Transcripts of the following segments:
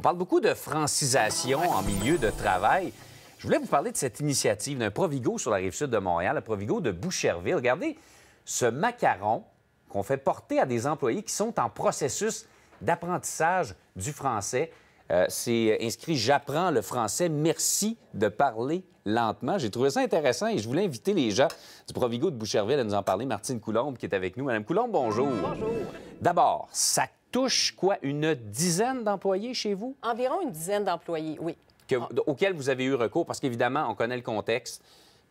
On parle beaucoup de francisation en milieu de travail. Je voulais vous parler de cette initiative d'un Provigo sur la rive sud de Montréal, le Provigo de Boucherville. Regardez ce macaron qu'on fait porter à des employés qui sont en processus d'apprentissage du français. Euh, c'est inscrit J'apprends le français. Merci de parler lentement. J'ai trouvé ça intéressant et je voulais inviter les gens du Provigo de Boucherville à nous en parler. Martine Coulombe qui est avec nous. Madame Coulombe, bonjour. Bonjour. D'abord, ça touche quoi, une dizaine d'employés chez vous? Environ une dizaine d'employés, oui. Que, auxquels vous avez eu recours? Parce qu'évidemment, on connaît le contexte.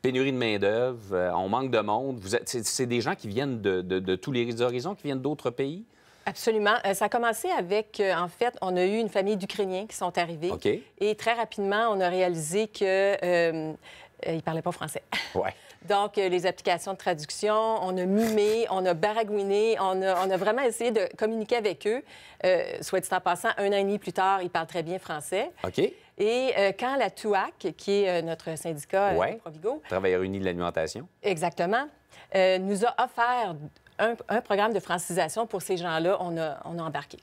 Pénurie de main-d'œuvre, euh, on manque de monde. C'est des gens qui viennent de, de- de tous les horizons, qui viennent d'autres pays? Absolument. Euh, ça a commencé avec, euh, en fait, on a eu une famille d'Ukrainiens qui sont arrivés. OK. Et très rapidement, on a réalisé que ils ne parlaient pas français. Ouais. Donc, euh, les applications de traduction, on a mimé, on a baragouiné, on a, on a vraiment essayé de communiquer avec eux. Euh, soit dit en passant, un an et demi plus tard, ils parlent très bien français. OK. Et euh, quand la TUAC, qui est euh, notre syndicat Ouais. Provigo, Travailleurs unis de l'alimentation. Exactement. Nous a offert un, un programme de francisation pour ces gens-là. On a, on a embarqué.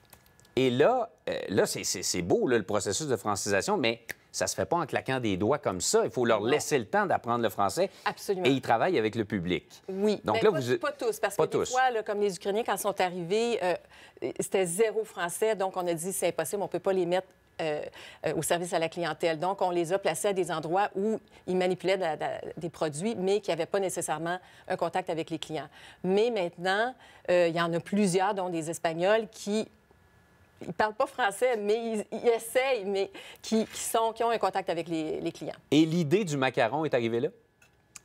Et là, là c'est- beau, là, le processus de francisation, mais ça se fait pas en claquant des doigts comme ça. Il faut leur laisser le temps d'apprendre le français. Absolument. Et ils travaillent avec le public. Oui. Donc Mais là, pas, vous- pas tous, parce pas que tous. des fois, là, comme les Ukrainiens, quand ils sont arrivés, euh, c'était zéro français. Donc, on a dit, c'est impossible, on ne peut pas les mettre euh, euh, au service à la clientèle. Donc, on les a placés à des endroits où ils manipulaient des produits, mais qui n'avaient pas nécessairement un contact avec les clients. Mais maintenant, euh, il y en a plusieurs, dont des Espagnols, qui ils parlent pas français, mais ils, ils essayent, mais qui, qui sont, qui ont un contact avec les, les clients. Et l'idée du macaron est arrivée là?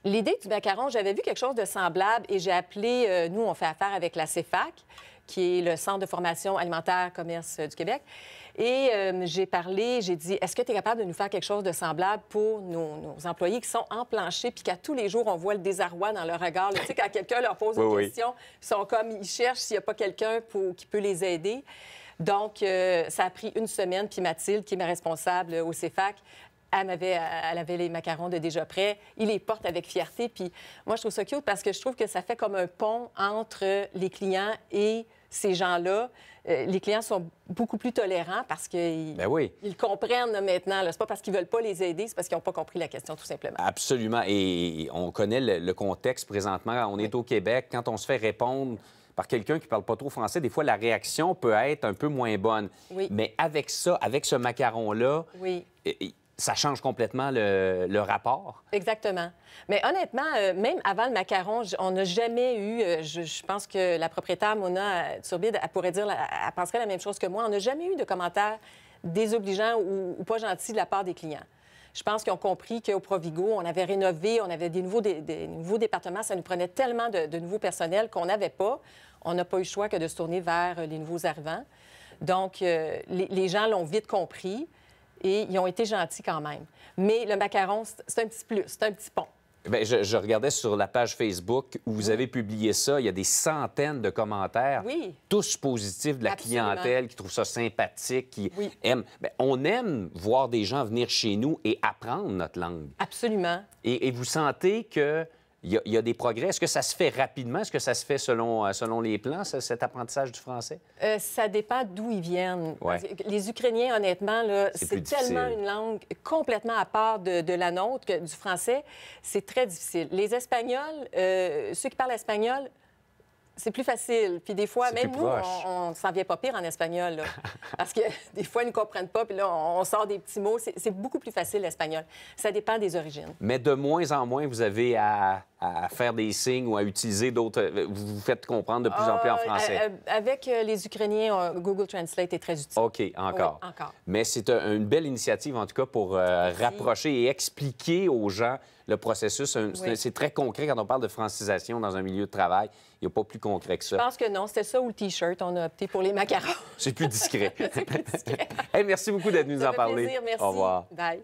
L'idée du macaron, j'avais vu quelque chose de semblable et j'ai appelé, euh, nous, on fait affaire avec la CEFAC, qui est le Centre de formation alimentaire commerce euh, du Québec. Et euh, j'ai parlé, j'ai dit, est-ce que tu es capable de nous faire quelque chose de semblable pour nos, nos employés qui sont en plancher, puis qu'à tous les jours, on voit le désarroi dans leur regard. là. Tu sais, quand quelqu'un leur pose une oui. question, ils sont comme, ils cherchent s'il n'y a pas quelqu'un qui peut les aider. Donc, euh, ça a pris une semaine, puis Mathilde, qui est ma responsable au CEFAC, elle, avait les macarons de déjà prêts. Il les porte avec fierté. Puis moi, je trouve ça cute parce que je trouve que ça fait comme un pont entre les clients et ces gens-là. Euh, les clients sont beaucoup plus tolérants parce qu'ils Ben oui. ils comprennent maintenant. C'est pas parce qu'ils veulent pas les aider, c'est parce qu'ils n'ont pas compris la question, tout simplement. Absolument. Et on connaît le, le contexte présentement. On est au Québec. Quand on se fait répondre par quelqu'un qui ne parle pas trop français, des fois, la réaction peut être un peu moins bonne. Oui. Mais avec ça, avec ce macaron-là, Oui. ça change complètement le, le rapport. Exactement. Mais honnêtement, euh, même avant le macaron, on n'a jamais eu, euh, je, je pense que la propriétaire Mona Turbide, elle pourrait dire, elle penserait la même chose que moi. On n'a jamais eu de commentaires désobligeants ou, ou pas gentils de la part des clients. Je pense qu'ils ont compris qu'au Provigo, on avait rénové, on avait des nouveaux, départements. Ça nous prenait tellement de, nouveaux personnels qu'on n'avait pas. On n'a pas eu le choix que de se tourner vers euh, les nouveaux arrivants. Donc, euh, les, gens l'ont vite compris et ils ont été gentils quand même. Mais le macaron, c'est un petit plus, c'est un petit pont. Bien, je, je regardais sur la page Facebook où vous avez publié ça. Il y a des centaines de commentaires, Oui. tous positifs de la Absolument. clientèle qui trouve ça sympathique, qui Oui. aime. Bien, on aime voir des gens venir chez nous et apprendre notre langue. Absolument. Et, et vous sentez qu'il y, a- il y a des progrès. Est-ce que ça se fait rapidement? Est-ce que ça se fait selon, euh, selon les plans, ça, cet apprentissage du français? Euh, ça dépend d'où ils viennent. Ouais. Les Ukrainiens, honnêtement, C'est tellement difficile. une langue complètement à part de, de la nôtre que du français. C'est très difficile. Les Espagnols, euh, ceux qui parlent espagnol, c'est plus facile. Puis des fois, même nous, on ne s'en vient pas pire en espagnol. là. Parce que des fois, ils ne comprennent pas, puis là, on, sort des petits mots. C'est beaucoup plus facile, l'espagnol. Ça dépend des origines. Mais de moins en moins, vous avez à, à faire des signes ou à utiliser d'autres. Vous vous faites comprendre de plus en plus en Euh, français. euh, avec euh, les Ukrainiens, Google Translate est très utile. OK, encore. Oui, encore. Mais c'est un- une belle initiative, en tout cas, pour euh, rapprocher et expliquer aux gens le processus. Un- c'est- Oui. C'est très concret quand on parle de francisation dans un milieu de travail. Il n'y a pas plus concret que Je ça. pense que non, c'était ça ou le T-shirt. On a opté pour les macarons. C'est plus discret. Hey, merci beaucoup d'être venu nous en parler. plaisir, merci. Au revoir. Bye.